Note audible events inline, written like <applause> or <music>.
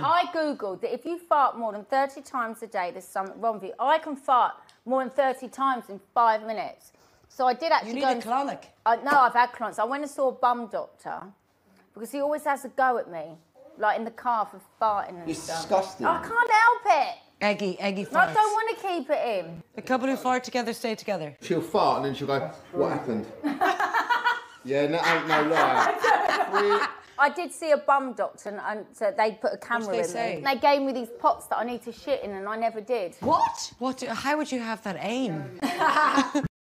I googled that if you fart more than 30 times a day, there's something wrong with you. I can fart more than 30 times in five minutes. So I did actually You need go a and- colonic. I no, I've had colonics. I went and saw a bum doctor because he always has a go at me, like in the car for farting and It's stuff. disgusting. I can't help it. Eggy, eggy No, I don't want to keep it in. The couple who fart together stay together. She'll fart and then she'll go, what happened? <laughs> yeah, no, ain't no lie. <laughs> I did see a bum doctor and, and so they put a camera they in say? me. They gave me these pots that I need to shit in and I never did. What? What? How would you have that aim? <laughs>